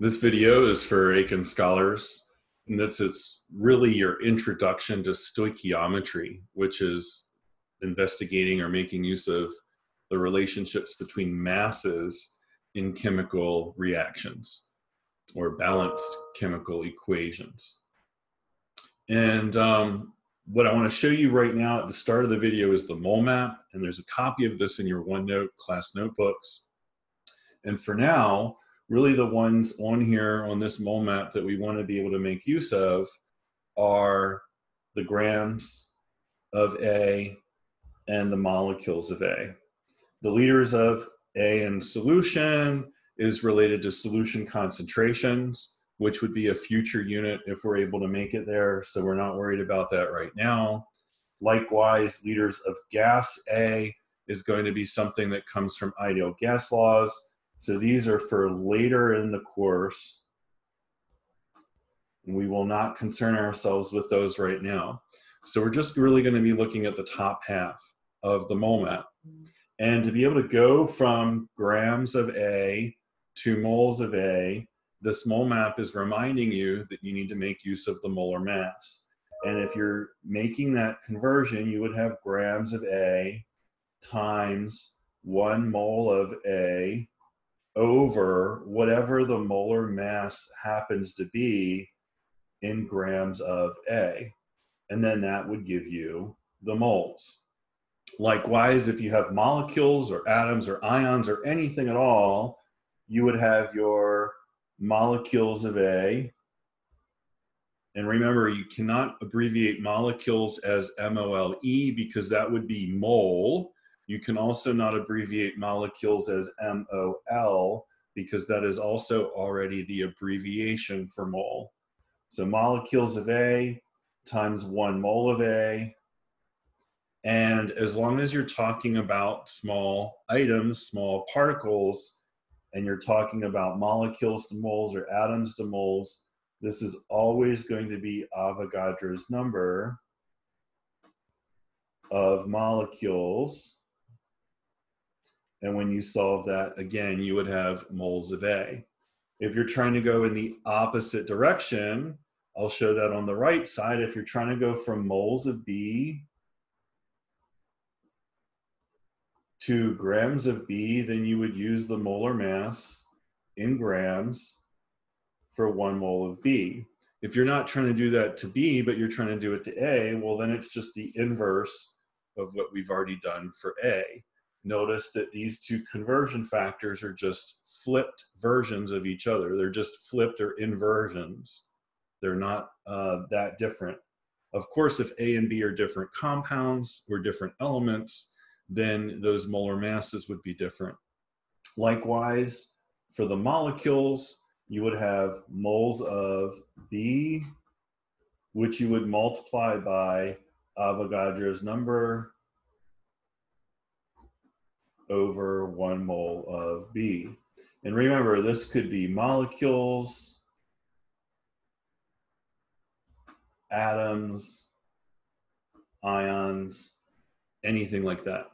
This video is for Aiken scholars, and it's, it's really your introduction to stoichiometry, which is investigating or making use of the relationships between masses in chemical reactions or balanced chemical equations. And um, what I want to show you right now at the start of the video is the mole map, and there's a copy of this in your OneNote class notebooks. And for now, really the ones on here on this mole map that we want to be able to make use of are the grams of A and the molecules of A. The liters of A in solution is related to solution concentrations, which would be a future unit if we're able to make it there. So we're not worried about that right now. Likewise, liters of gas A is going to be something that comes from ideal gas laws so these are for later in the course. We will not concern ourselves with those right now. So we're just really going to be looking at the top half of the mole map. And to be able to go from grams of A to moles of A, this mole map is reminding you that you need to make use of the molar mass. And if you're making that conversion, you would have grams of A times one mole of A over whatever the molar mass happens to be in grams of A. And then that would give you the moles. Likewise, if you have molecules or atoms or ions or anything at all, you would have your molecules of A. And remember, you cannot abbreviate molecules as MOLE because that would be mole you can also not abbreviate molecules as MOL because that is also already the abbreviation for mole. So molecules of A times one mole of A. And as long as you're talking about small items, small particles, and you're talking about molecules to moles or atoms to moles, this is always going to be Avogadro's number of molecules and when you solve that, again, you would have moles of A. If you're trying to go in the opposite direction, I'll show that on the right side. If you're trying to go from moles of B to grams of B, then you would use the molar mass in grams for one mole of B. If you're not trying to do that to B, but you're trying to do it to A, well, then it's just the inverse of what we've already done for A notice that these two conversion factors are just flipped versions of each other. They're just flipped or inversions. They're not uh, that different. Of course, if A and B are different compounds or different elements, then those molar masses would be different. Likewise, for the molecules, you would have moles of B, which you would multiply by Avogadro's number over one mole of B. And remember, this could be molecules, atoms, ions, anything like that.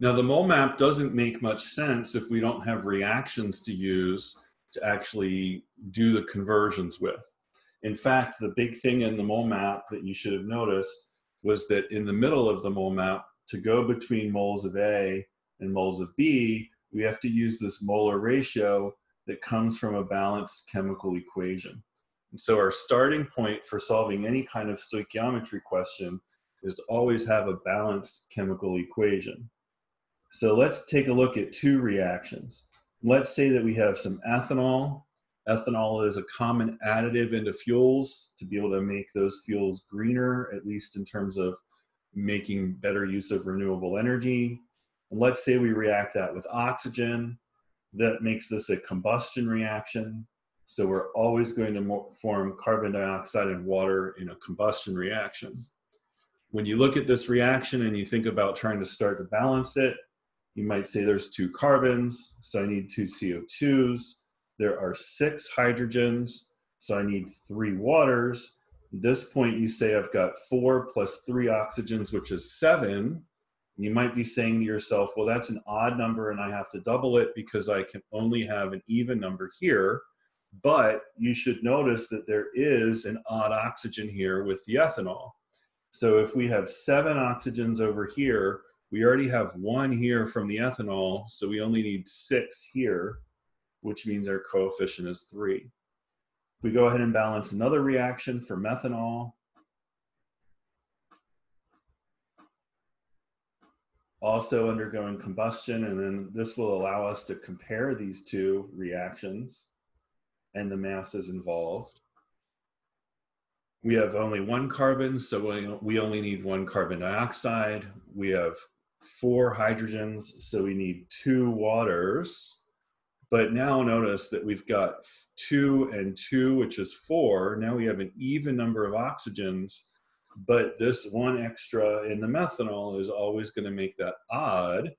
Now, the mole map doesn't make much sense if we don't have reactions to use to actually do the conversions with. In fact, the big thing in the mole map that you should have noticed was that in the middle of the mole map, to go between moles of A and moles of B, we have to use this molar ratio that comes from a balanced chemical equation. And so our starting point for solving any kind of stoichiometry question is to always have a balanced chemical equation. So let's take a look at two reactions. Let's say that we have some ethanol. Ethanol is a common additive into fuels to be able to make those fuels greener, at least in terms of making better use of renewable energy. And let's say we react that with oxygen, that makes this a combustion reaction. So we're always going to form carbon dioxide and water in a combustion reaction. When you look at this reaction and you think about trying to start to balance it, you might say there's two carbons, so I need two CO2s. There are six hydrogens, so I need three waters. This point, you say I've got four plus three oxygens, which is seven. You might be saying to yourself, well, that's an odd number and I have to double it because I can only have an even number here. But you should notice that there is an odd oxygen here with the ethanol. So if we have seven oxygens over here, we already have one here from the ethanol, so we only need six here, which means our coefficient is three. We go ahead and balance another reaction for methanol, also undergoing combustion, and then this will allow us to compare these two reactions and the masses involved. We have only one carbon, so we only need one carbon dioxide. We have four hydrogens, so we need two waters. But now notice that we've got two and two, which is four. Now we have an even number of oxygens, but this one extra in the methanol is always going to make that odd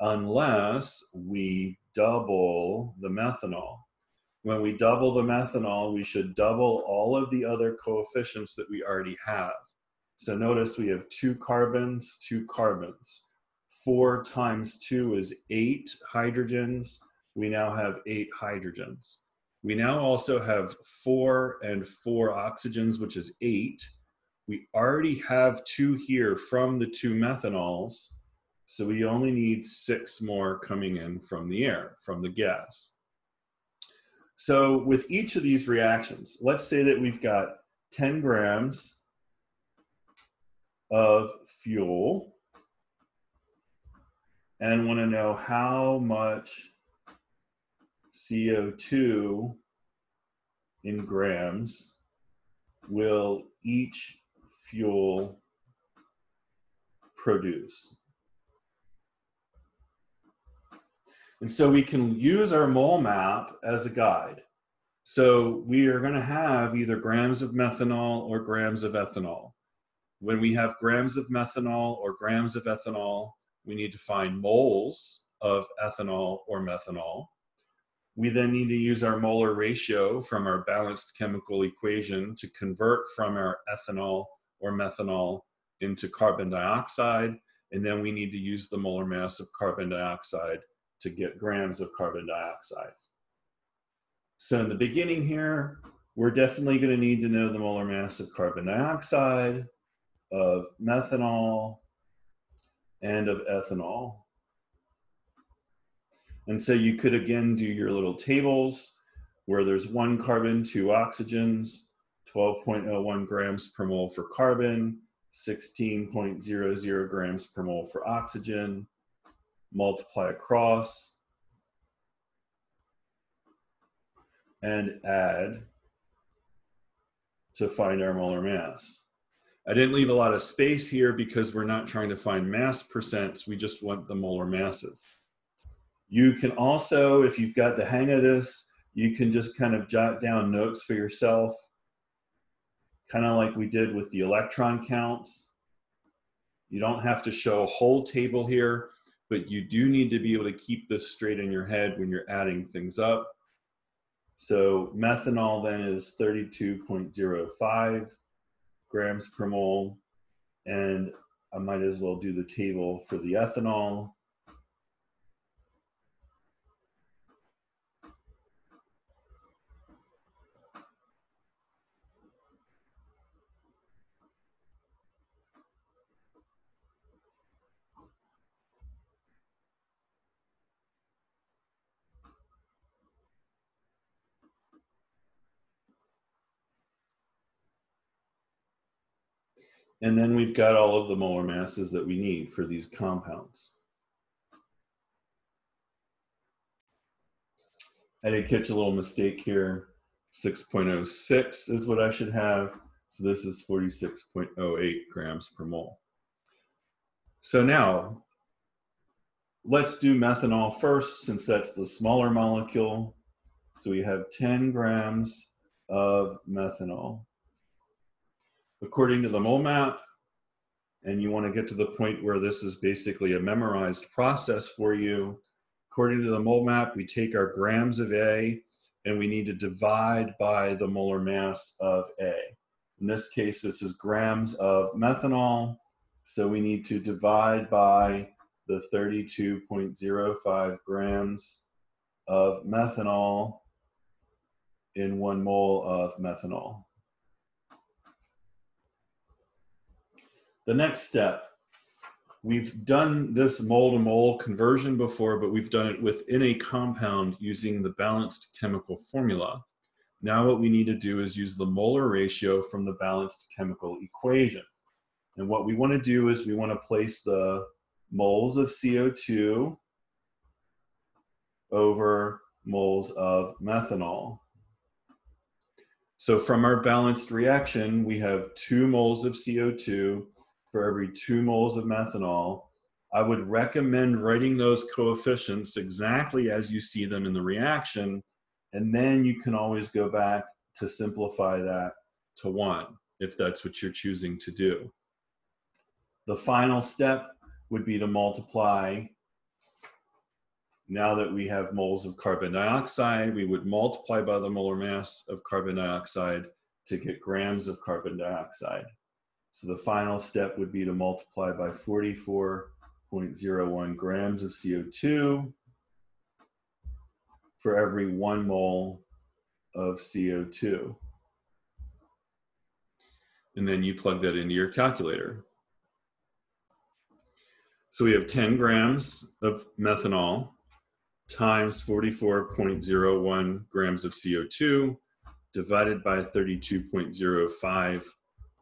unless we double the methanol. When we double the methanol, we should double all of the other coefficients that we already have. So notice we have two carbons, two carbons. Four times two is eight hydrogens. We now have eight hydrogens. We now also have four and four oxygens, which is eight we already have two here from the two methanols, so we only need six more coming in from the air, from the gas. So with each of these reactions, let's say that we've got 10 grams of fuel and want to know how much CO2 in grams will each fuel produce. And so we can use our mole map as a guide. So we are going to have either grams of methanol or grams of ethanol. When we have grams of methanol or grams of ethanol, we need to find moles of ethanol or methanol. We then need to use our molar ratio from our balanced chemical equation to convert from our ethanol or methanol into carbon dioxide, and then we need to use the molar mass of carbon dioxide to get grams of carbon dioxide. So in the beginning here, we're definitely going to need to know the molar mass of carbon dioxide, of methanol, and of ethanol. And so you could again do your little tables where there's one carbon, two oxygens, 12.01 grams per mole for carbon, 16.00 grams per mole for oxygen, multiply across, and add to find our molar mass. I didn't leave a lot of space here because we're not trying to find mass percents, we just want the molar masses. You can also, if you've got the hang of this, you can just kind of jot down notes for yourself kind of like we did with the electron counts. You don't have to show a whole table here, but you do need to be able to keep this straight in your head when you're adding things up. So methanol then is 32.05 grams per mole. And I might as well do the table for the ethanol. And then we've got all of the molar masses that we need for these compounds. I did catch a little mistake here. 6.06 is what I should have. So this is 46.08 grams per mole. So now, let's do methanol first since that's the smaller molecule. So we have 10 grams of methanol according to the mole map, and you want to get to the point where this is basically a memorized process for you. According to the mole map, we take our grams of A and we need to divide by the molar mass of A. In this case, this is grams of methanol So we need to divide by the 32.05 grams of methanol in one mole of methanol. The next step, we've done this mole to mole conversion before, but we've done it within a compound using the balanced chemical formula. Now what we need to do is use the molar ratio from the balanced chemical equation. And what we want to do is we want to place the moles of CO2 over moles of methanol. So from our balanced reaction, we have two moles of CO2 for every two moles of methanol. I would recommend writing those coefficients exactly as you see them in the reaction, and then you can always go back to simplify that to one, if that's what you're choosing to do. The final step would be to multiply now that we have moles of carbon dioxide, we would multiply by the molar mass of carbon dioxide to get grams of carbon dioxide. So the final step would be to multiply by 44.01 grams of CO2 for every one mole of CO2. And then you plug that into your calculator. So we have 10 grams of methanol times 44.01 grams of CO2 divided by 32.05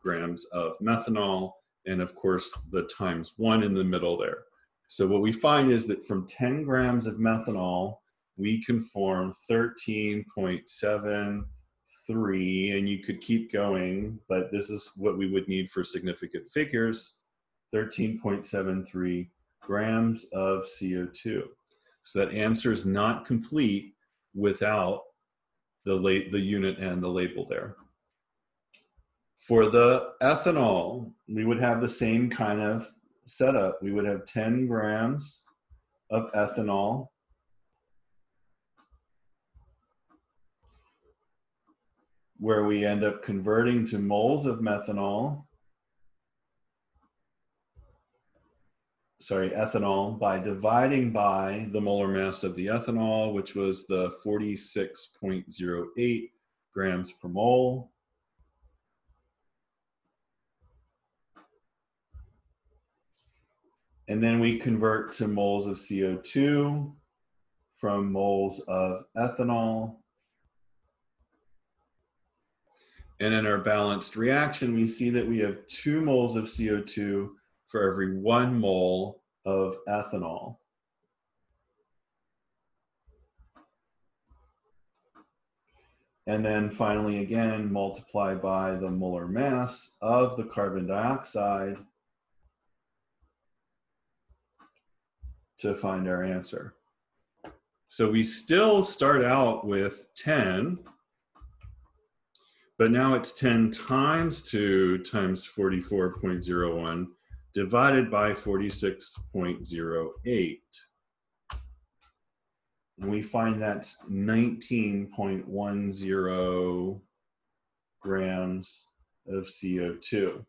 grams of methanol, and of course the times one in the middle there. So what we find is that from 10 grams of methanol, we can form 13.73, and you could keep going, but this is what we would need for significant figures, 13.73 grams of CO2. So that answer is not complete without the, la- the unit and the label there. For the ethanol, we would have the same kind of setup. We would have 10 grams of ethanol where we end up converting to moles of methanol sorry, ethanol by dividing by the molar mass of the ethanol, which was the 46.08 grams per mole. And then we convert to moles of CO2 from moles of ethanol. And in our balanced reaction, we see that we have two moles of CO2 for every one mole of ethanol. And then finally, again, multiply by the molar mass of the carbon dioxide to find our answer. So we still start out with 10, but now it's 10 times 2 times 44.01 divided by 46.08. And we find that's 19.10 grams of CO2.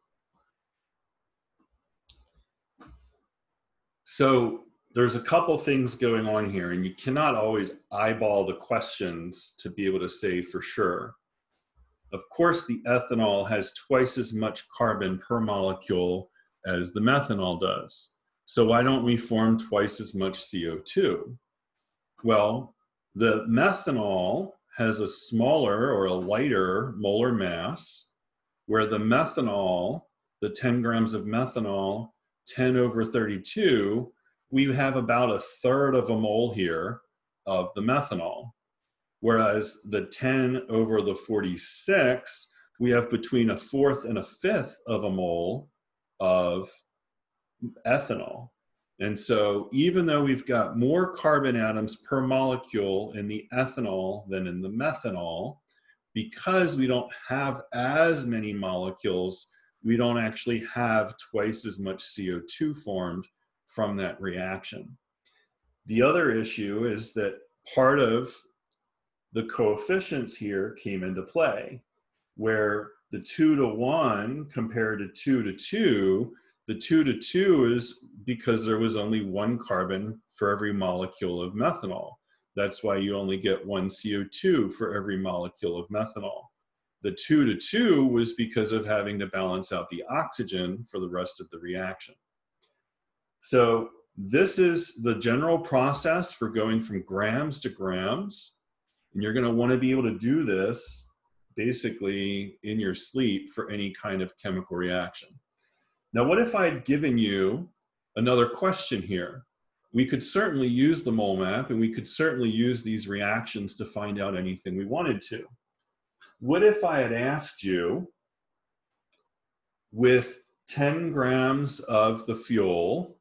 So there's a couple things going on here, and you cannot always eyeball the questions to be able to say for sure. Of course, the ethanol has twice as much carbon per molecule as the methanol does. So why don't we form twice as much CO2? Well, the methanol has a smaller or a lighter molar mass, where the methanol, the 10 grams of methanol, 10 over 32, we have about a third of a mole here of the methanol. Whereas the 10 over the 46, we have between a fourth and a fifth of a mole of ethanol. And so, even though we've got more carbon atoms per molecule in the ethanol than in the methanol, because we don't have as many molecules, we don't actually have twice as much CO2 formed from that reaction. The other issue is that part of the coefficients here came into play, where the two to one compared to two to two The two to two is because there was only one carbon for every molecule of methanol. That's why you only get one CO2 for every molecule of methanol. The two to two was because of having to balance out the oxygen for the rest of the reaction. So this is the general process for going from grams to grams. And you're going to want to be able to do this basically in your sleep for any kind of chemical reaction. Now, what if I had given you another question here? We could certainly use the mole map and we could certainly use these reactions to find out anything we wanted to. What if I had asked you with 10 grams of the fuel,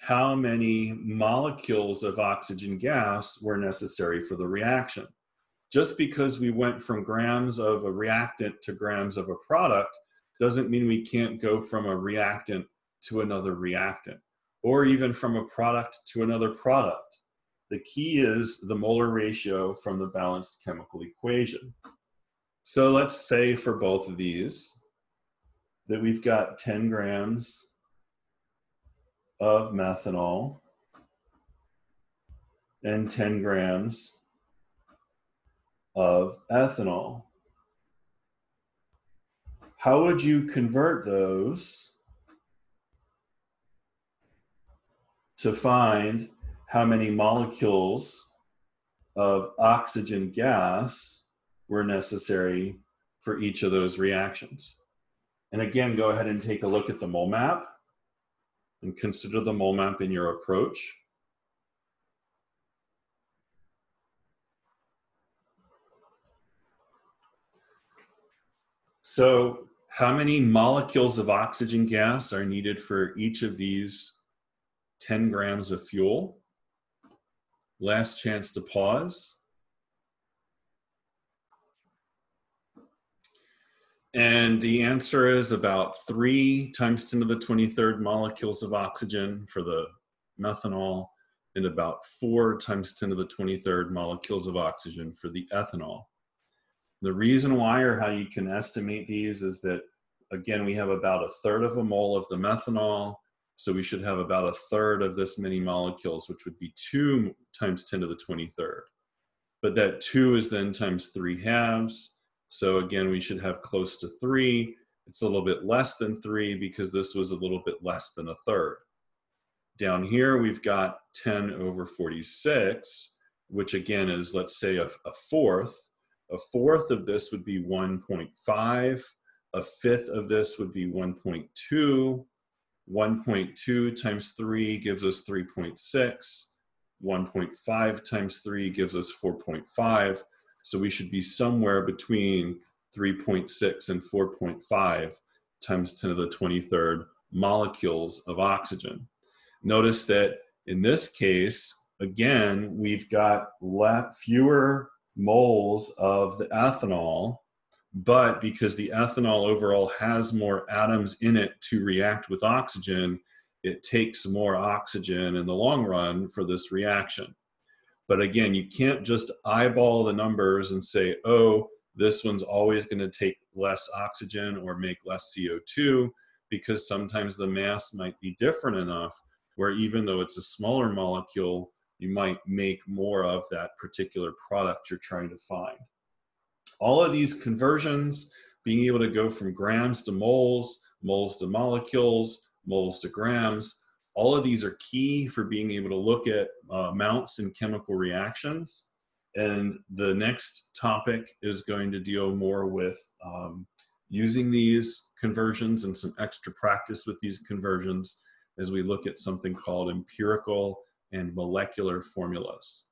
how many molecules of oxygen gas were necessary for the reaction? Just because we went from grams of a reactant to grams of a product doesn't mean we can't go from a reactant to another reactant or even from a product to another product. The key is the molar ratio from the balanced chemical equation. So let's say for both of these that we've got 10 grams of methanol and 10 grams of ethanol. How would you convert those to find how many molecules of oxygen gas were necessary for each of those reactions? And again, go ahead and take a look at the mole map and consider the mole map in your approach. So how many molecules of oxygen gas are needed for each of these 10 grams of fuel? Last chance to pause. And the answer is about three times 10 to the 23rd molecules of oxygen for the methanol and about four times 10 to the 23rd molecules of oxygen for the ethanol. The reason why or how you can estimate these is that, again, we have about a third of a mole of the methanol. So we should have about a third of this many molecules, which would be two times 10 to the 23rd. But that two is then times three halves. So again, we should have close to three. It's a little bit less than three because this was a little bit less than a third. Down here, we've got 10 over 46, which again is, let's say, a, a fourth. A fourth of this would be 1.5. A fifth of this would be 1.2. 1.2 times 3 gives us 3.6. 1.5 times 3 gives us 4.5. So we should be somewhere between 3.6 and 4.5 times 10 to the 23rd molecules of oxygen. Notice that in this case, again, we've got fewer moles of the ethanol, but because the ethanol overall has more atoms in it to react with oxygen, it takes more oxygen in the long run for this reaction. But again, you can't just eyeball the numbers and say, oh, this one's always going to take less oxygen or make less CO2, because sometimes the mass might be different enough where even though it's a smaller molecule, you might make more of that particular product you're trying to find. All of these conversions, being able to go from grams to moles, moles to molecules, moles to grams, all of these are key for being able to look at uh, amounts in chemical reactions. And the next topic is going to deal more with um, using these conversions and some extra practice with these conversions as we look at something called empirical and molecular formulas.